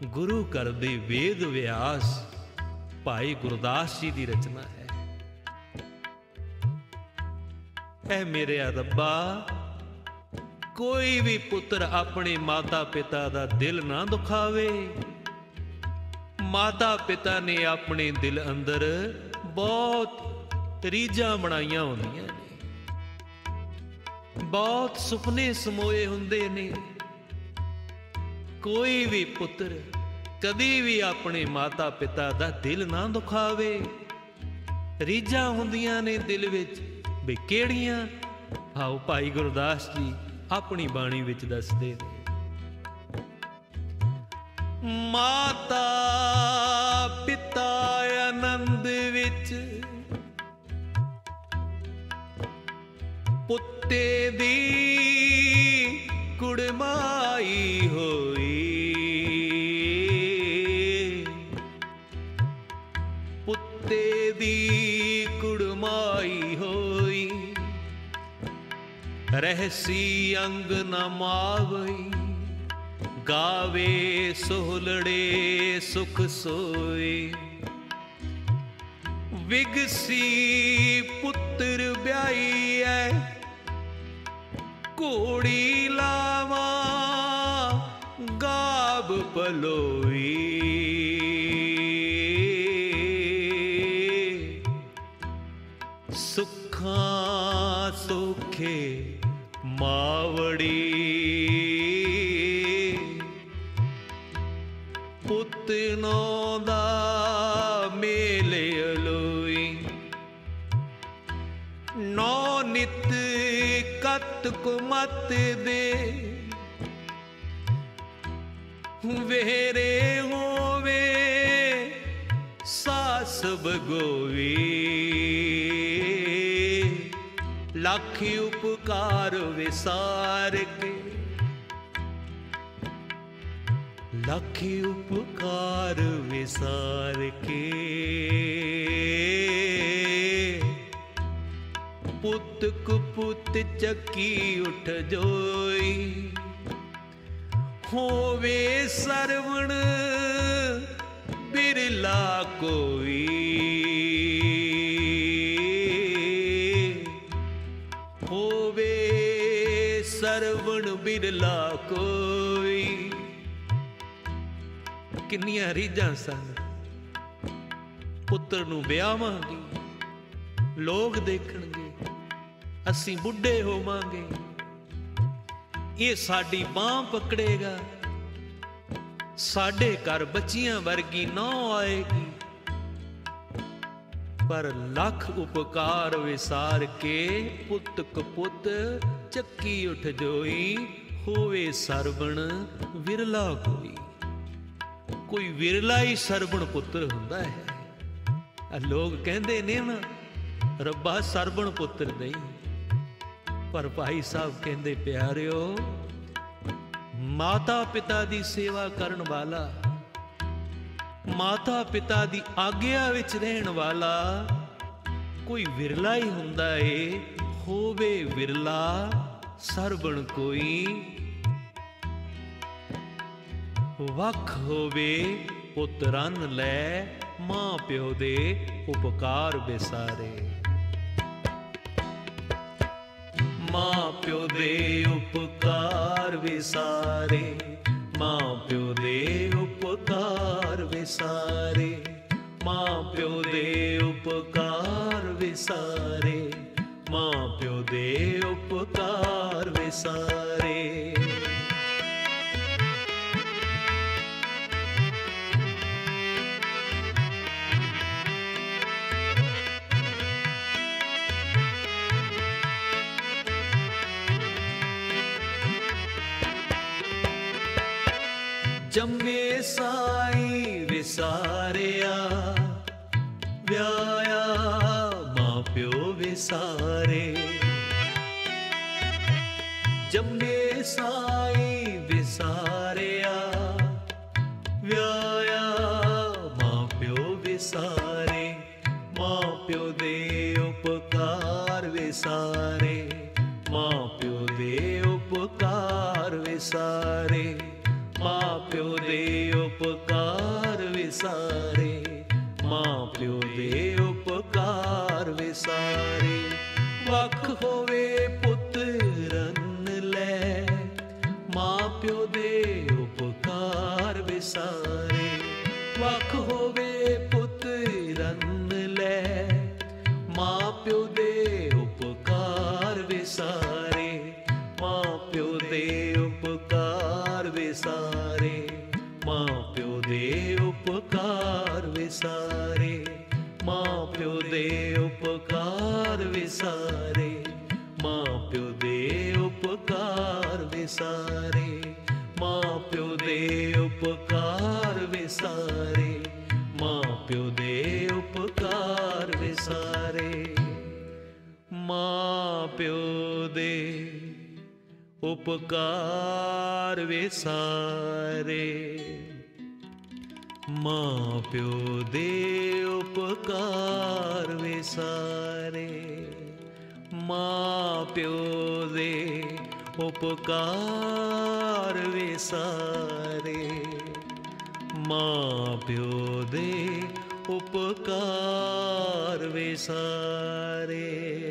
ਗੁਰੂ ਘਰ ਦੇ ਵੇਦ ਵਿਆਸ, ਭਾਈ ਗੁਰਦਾਸ ਜੀ ਦੀ ਰਚਨਾ ਹੈ। ਐ ਮੇਰੇ ਰੱਬਾ, ਕੋਈ ਵੀ ਪੁੱਤਰ ਆਪਣੇ ਮਾਤਾ ਪਿਤਾ ਦਾ ਦਿਲ ਨਾ ਦੁਖਾਵੇ। ਮਾਤਾ ਪਿਤਾ ਨੇ ਆਪਣੇ ਦਿਲ ਅੰਦਰ ਬਹੁਤ ਰੀਝਾਂ ਬਣਾਈਆਂ ਹੁੰਦੀਆਂ ਨੇ। ਬਹੁਤ ਸੁਪਨੇ ਸਮੋਏ ਹੁੰਦੇ ਨੇ। ਕੋਈ ਵੀ ਪੁੱਤਰ ਕਦੀ ਵੀ ਆਪਣੇ ਮਾਤਾ ਪਿਤਾ ਦਾ ਦਿਲ ਨਾ ਦੁਖਾਵੇ। ਰੀਝਾਂ ਹੁੰਦੀਆਂ ਨੇ ਦਿਲ ਵਿੱਚ ਵੀ ਕਿਹੜੀਆਂ? ਆਓ ਭਾਈ ਗੁਰਦਾਸ ਜੀ ਆਪਣੀ ਬਾਣੀ ਵਿੱਚ ਦੱਸਦੇ ਨੇ। ਮਾਤਾ ਪਿਤਾ ਪੁੱਤੇ ਦੀ ਕੁੜਮਾਈ ਹੋਈ। ਪੁੱਤੇ ਦੀ ਕੁੜਮਾਈ ਹੋਈ। ਰਹਿਸੀ ਅੰਗ ਨ ਮਾਵਈ। ਗਾਵੇ ਸੋਹਲੜੇ ਸੁਖ ਸੋਏ। ਵਿਗਸੀ ਪੁੱਤਰ ਵਿਆਈ ਐ ਘੋੜੀ ਲਾਵਾ ਗਾਬ ਪਲੋਈ। ਸੁੱਖਾਂ ਵੇਰੇ ਹੋਵੇ ਸਾਸ ਬਗੋਈ ਲੱਖ ਉਪਕਾਰ ਵਿਸਾਰ ਕੇ ਲੱਖ ਉਪਕਾਰ ਵਿਸਾਰ ਕੇ ਪੁੱਤ ਕੁਪੁੱਤ ਚੱਕੀ ਉਠ ਜੋਈ ਹੋਵੇ ਸਰਵਣ, ਬਿਰਲਾ ਕੋਈ। ਹੋਵੇ ਸਰਵਣ, ਬਿਰਲਾ ਕੋਈ। ਕਿੰਨੀਆਂ ਰੀਝਾਂ ਸਨ। ਪੁੱਤਰ ਨੂੰ ਵਿਆਹਾਂਗੇ, ਲੋਕ ਦੇਖਣਗੇ, ਅਸੀਂ ਬੁੱਢੇ ਹੋਵਾਂਗੇ। ਇਹ ਸਾਡੀ ਬਾਹ ਪਕੜੇਗਾ। ਸਾਡੇ ਘਰ ਬੱਚੀਆਂ ਵਰਗੀ ਨਾ ਆਏਗੀ। ਪਰ ਲੱਖ ਉਪਕਾਰ ਵਿਸਾਰ ਕੇ ਪੁੱਤ ਕਪੁੱਤ ਚੱਕੀ ਉਠ ਜੋਈ, ਹੋਵੇ ਸਰਵਣ ਵਿਰਲਾ ਕੋਈ। ਕੋਈ ਵਿਰਲਾ ਹੀ ਸਰਵਣ ਪੁੱਤਰ ਹੁੰਦਾ ਹੈ। ਆ ਲੋਕ ਕਹਿੰਦੇ ਨੇ ਨਾ, ਰੱਬਾ ਸਰਵਣ ਪੁੱਤਰ ਨਹੀਂ। ਪਰ ਭਾਈ ਸਾਹਿਬ ਕਹਿੰਦੇ, ਪਿਆਰਿਓ ਮਾਤਾ ਪਿਤਾ ਦੀ ਸੇਵਾ ਕਰਨ ਵਾਲਾ ਮਾਤਾ ਪਿਤਾ ਦੀ ਆਗਿਆ ਵਿੱਚ ਰਹਿਣ ਵਾਲਾ, ਕੋਈ ਵਿਰਲਾ ਹੀ ਹੁੰਦਾ ਏ, ਹੋਵੇ ਵਿਰਲਾ, ਸਰਬਣ ਕੋਈ। ਵਖ ਹੋਵੇ ਪੁੱਤਰਨ ਲੈ ਮਾਂ ਪਿਓ ਦੇ ਉਪਕਾਰ ਵਿਸਾਰੇ। ਮਾਂ ਪਿਓ ਦੇ ਉਪਕਾਰ ਵਿਸਾਰੇ ਮਾਂ ਪਿਓ ਦੇ ਉਪਕਾਰ ਵਿਸਾਰੇ ਮਾਂ ਪਿਓ ਦੇ ਉਪਕਾਰ ਵਿਸਾਰੇ ਮਾਂ ਪਿਓ ਦੇ ਉਪਕਾਰ ਵਿਸਾਰੇ ਵਿਆਹਿਆ ਮਾਂ ਪਿਓ ਵੇ ਸਾਰੇ ਜੰਮੇ ਸਾਈ ਵੇ ਸਾਰਿਆ ਵਿਆਹਿਆ ਮਾਂ ਪਿਓ ਵੇ ਸਾਰੇ ਮਾਂ ਪਿਓ ਦੇ ਉਪਕਾਰ ਵੇ ਸਾਰੇ ਮਾਂ ਪਿਓ ਦੇ ਉਪਕਾਰ ਵੇ ਸਾਰੇ ਮਾਂ ਪਿਓ ਦੇ ਉਪਕਾਰ ਵੇ ਸਾਰੇ mă pliu de ਸਾਰੇ ਮਾਂ ਪਿਓ ਦੇ ਉਪਕਾਰ ਵਿਸਾਰੇ ਮਾਂ ਪਿਓ ਦੇ ਉਪਕਾਰ ਵਿਸਾਰੇ ਮਾਂ ਪਿਓ ਦੇ ਉਪਕਾਰ ਵਿਸਾਰੇ ਮਾਂ ਪਿਓ ਦੇ ਉਪਕਾਰ ਵਿਸਾਰੇ ਮਾਂ ਪਿਓ ਦੇ ਉਪਕਾਰ ਵਿਸਾਰੇ ਮਾਂ ਪਿਓ ਦੇ ਉਪਕਾਰ ਵੇ ਵਿਸਾਰੇ ਮਾਂ ਪਿਓ ਦੇ ਉਪਕਾਰ ਵਿਸਾਰੇ ਮੋਹਨ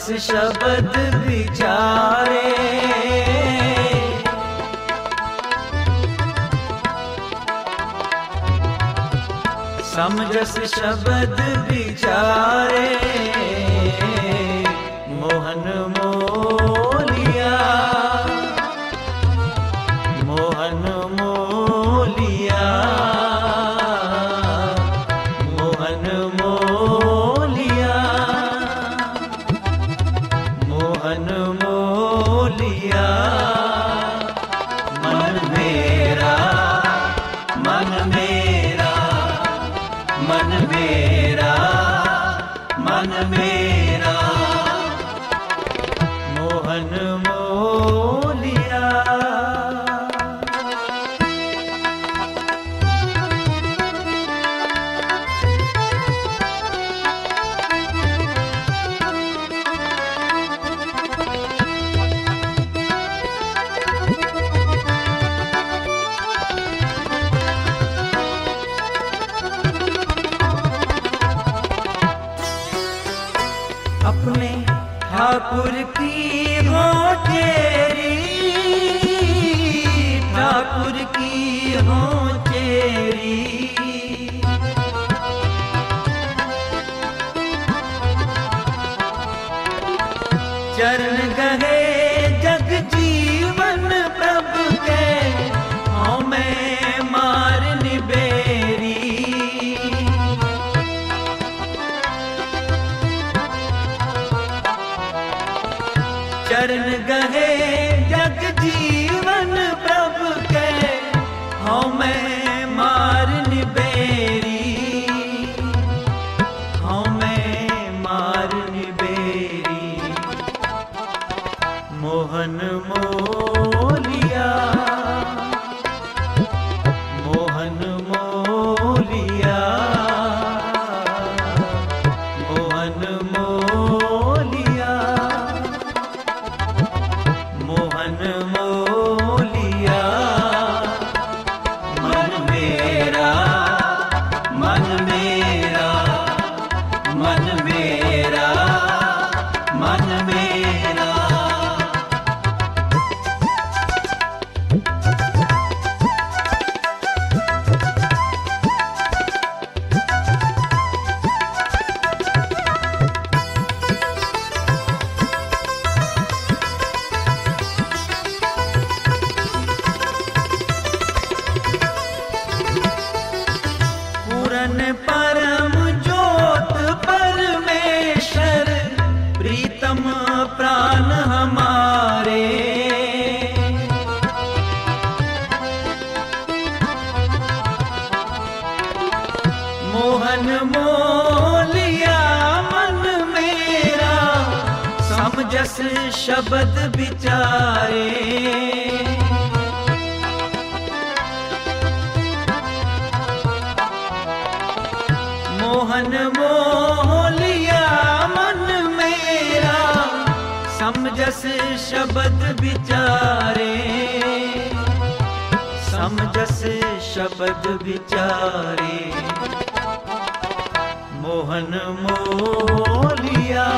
ਸਮਝਸ ਸ਼ਬਦ ਵਿਚਾਰੇ। ਸਮਝਸ ਸ਼ਬਦ ਵਿਚਾਰੇ। ਬਸ ਸ਼ਬਦ ਵਿਚਾਰੇ। ਮੋਹਨ ਮੋਹਲਿਆ ਮਨ ਮੇਰਾ, ਸਮਝਸ ਸ਼ਬਦ ਵਿਚਾਰੇ। ਸਮਝਸ ਸ਼ਬਦ ਵਿਚਾਰੇ। ਮੋਹਨ ਮੋਹਲਿਆ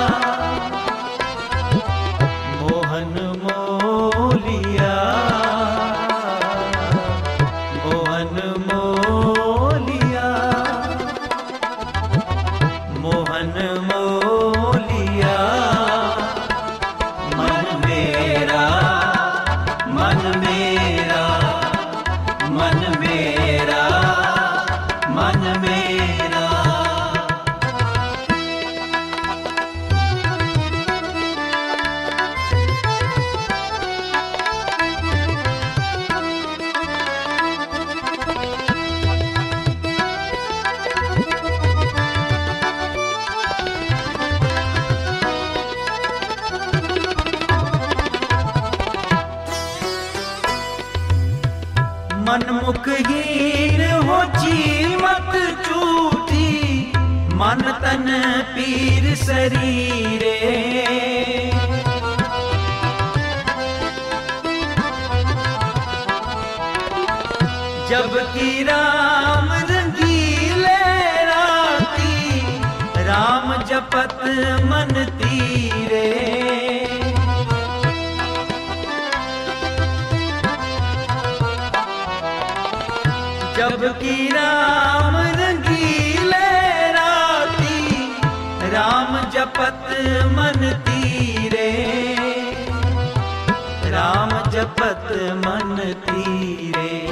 ਜਪਤ ਮਨ ਤੀਰੇ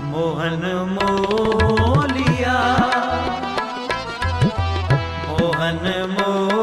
ਮੋਹਨ ਮੋਲਿਆ ਮੋਹਨ ਮੋ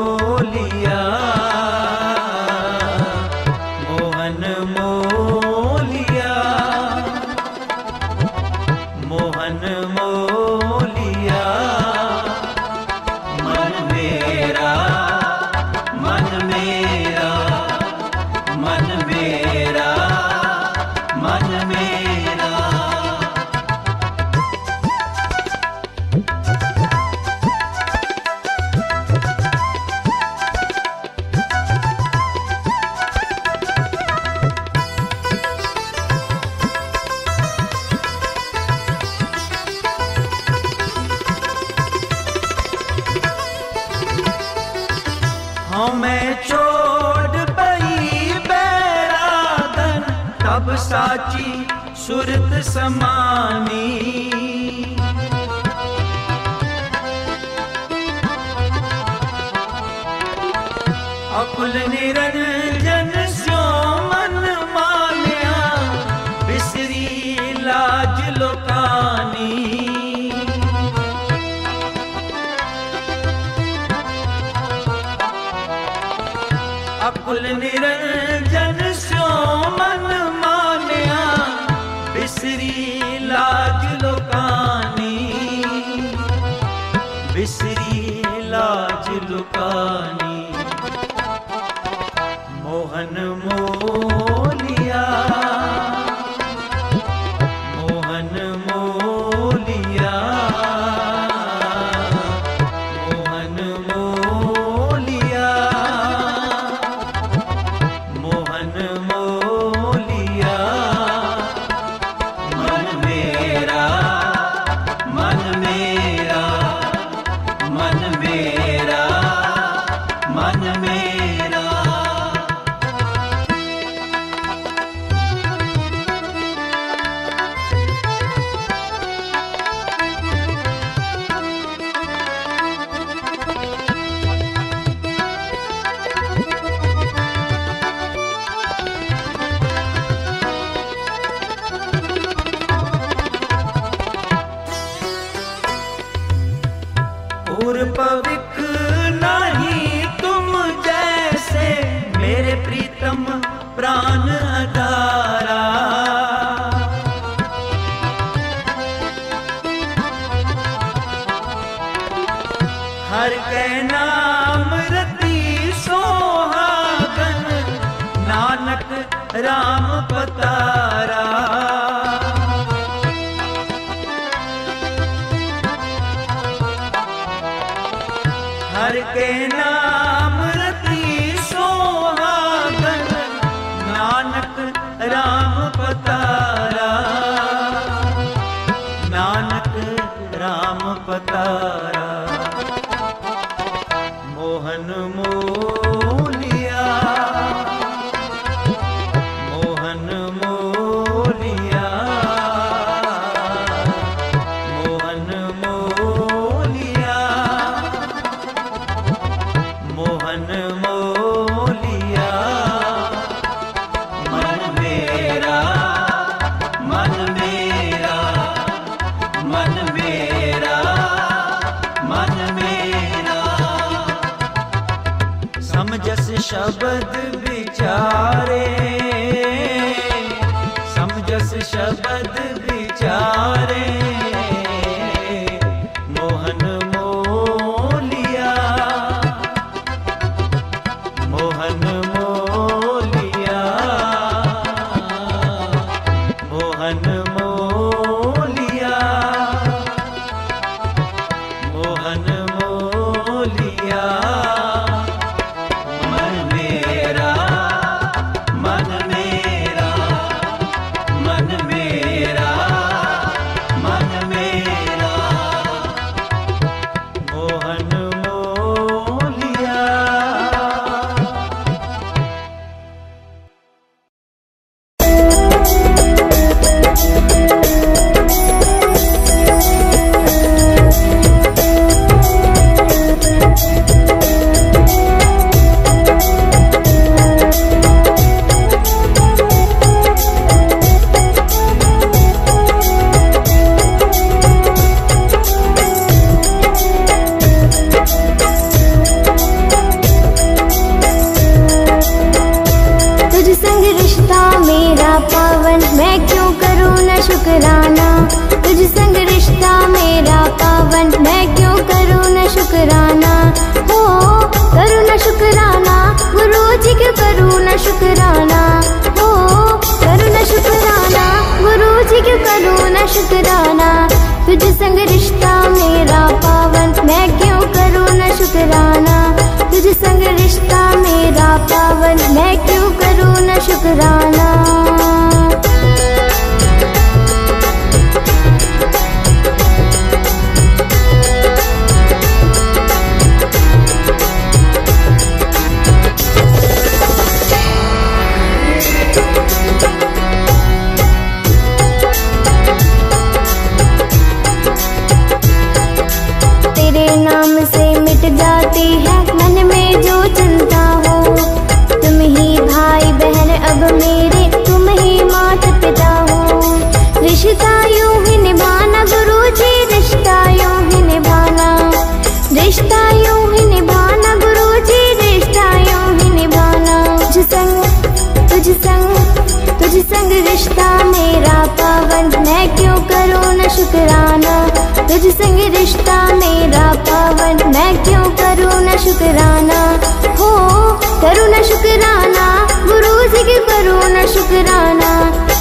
शुकराना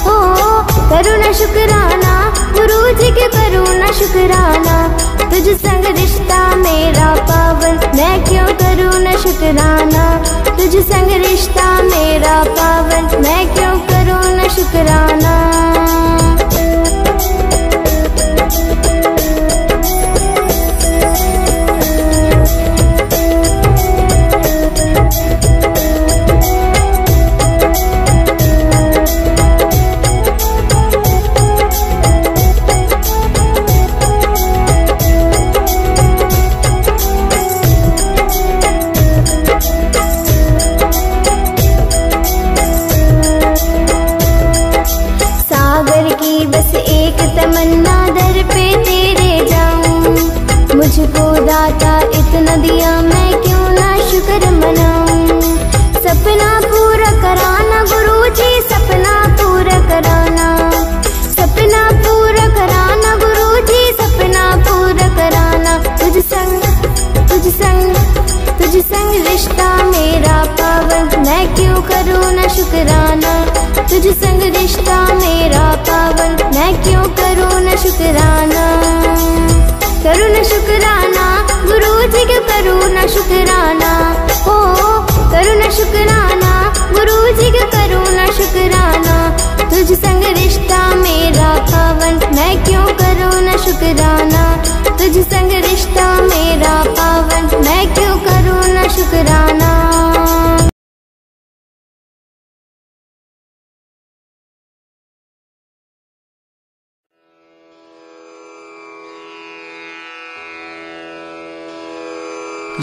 ओ करुणा शुकराना गुरु जी के करुणा शुकराना तुझ संग रिश्ता मेरा पावन मैं क्यों करूँ न शुकराना तुझ संग रिश्ता मेरा पावन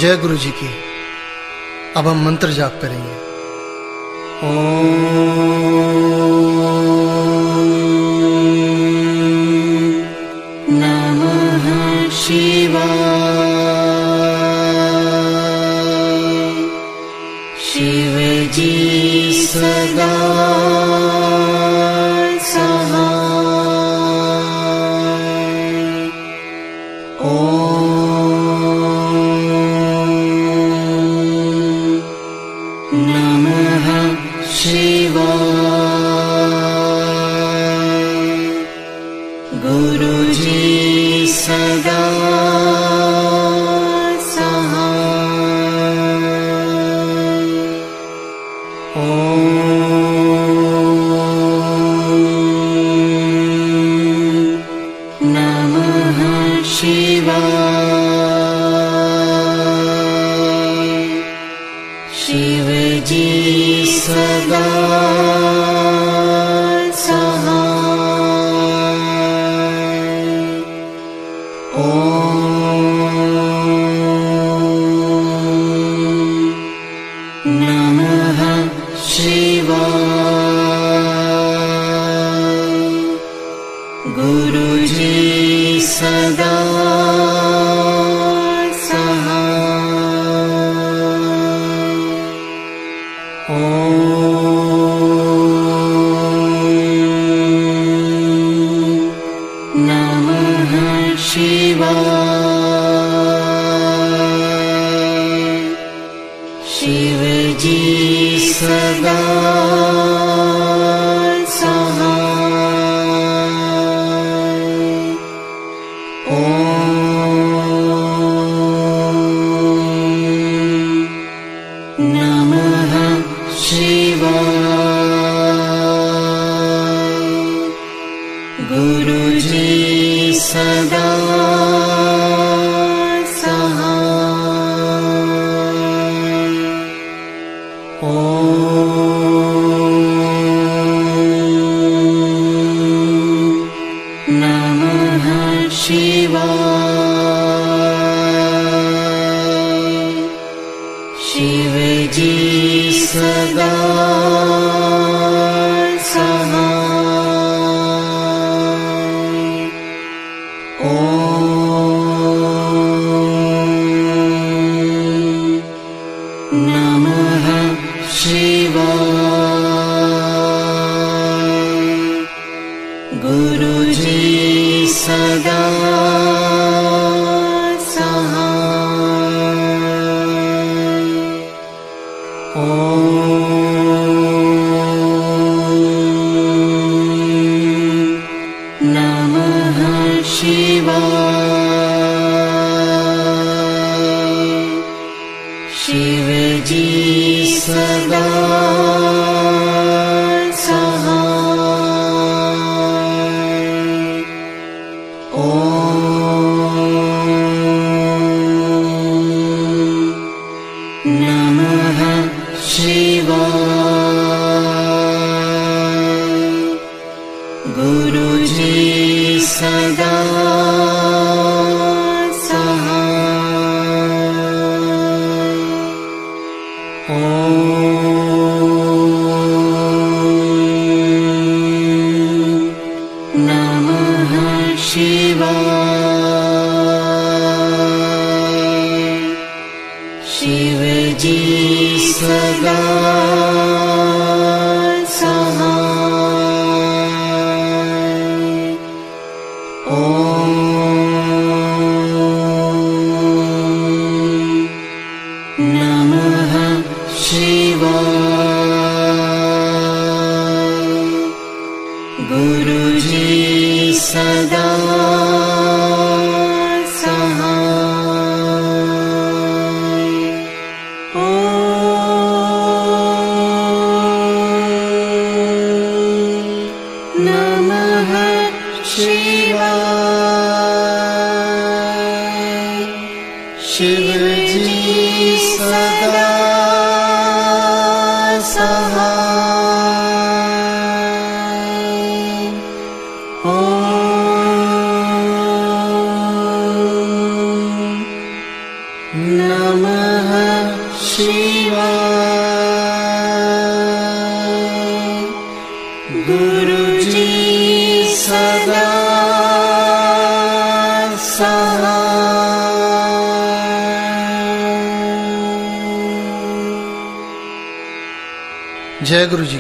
जय गुरु जी की। अब हम मंत्र जाप करेंगे। ओ नमः शिवा शिव जी सदा शिवा। शिवजी सदा। शिव जी ਜੈ ਗੁਰੂ ਜੀ